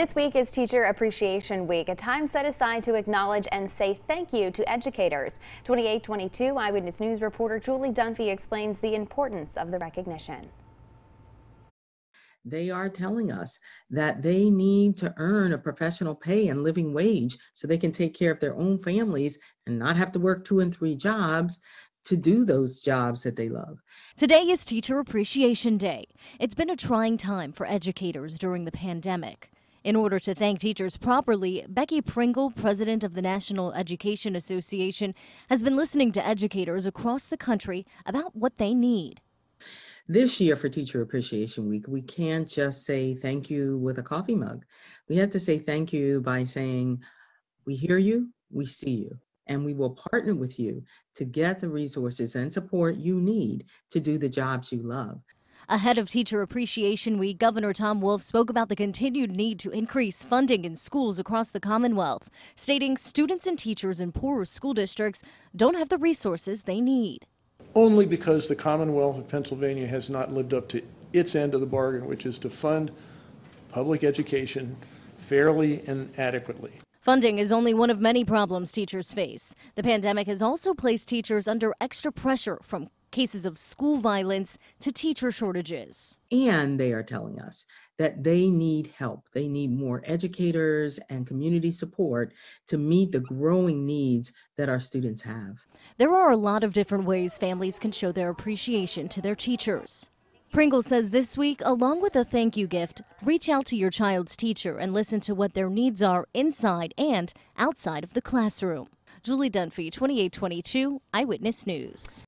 This week is Teacher Appreciation Week, a time set aside to acknowledge and say thank you to educators. 2822 Eyewitness News reporter Julie Dunphy explains the importance of the recognition. They are telling us that they need to earn a professional pay and living wage so they can take care of their own families and not have to work two and three jobs to do those jobs that they love. Today is Teacher Appreciation Day. It's been a trying time for educators during the pandemic. In order to thank teachers properly, Becky Pringle, president of the National Education Association, has been listening to educators across the country about what they need. This year for Teacher Appreciation Week, we can't just say thank you with a coffee mug. We have to say thank you by saying, We hear you, we see you, and we will partner with you to get the resources and support you need to do the jobs you love. Ahead of Teacher Appreciation Week, Governor Tom Wolf spoke about the continued need to increase funding in schools across the Commonwealth, stating students and teachers in poorer school districts don't have the resources they need only because the Commonwealth of Pennsylvania has not lived up to its end of the bargain, which is to fund public education fairly and adequately. Funding is only one of many problems teachers face. The pandemic has also placed teachers under extra pressure from cases of school violence to teacher shortages. And they are telling us that they need help. They need more educators and community support to meet the growing needs that our students have. There are a lot of different ways families can show their appreciation to their teachers. Pringle says this week, along with a thank you gift, reach out to your child's teacher and listen to what their needs are inside and outside of the classroom. Julie Dunphy, 2822 Eyewitness News.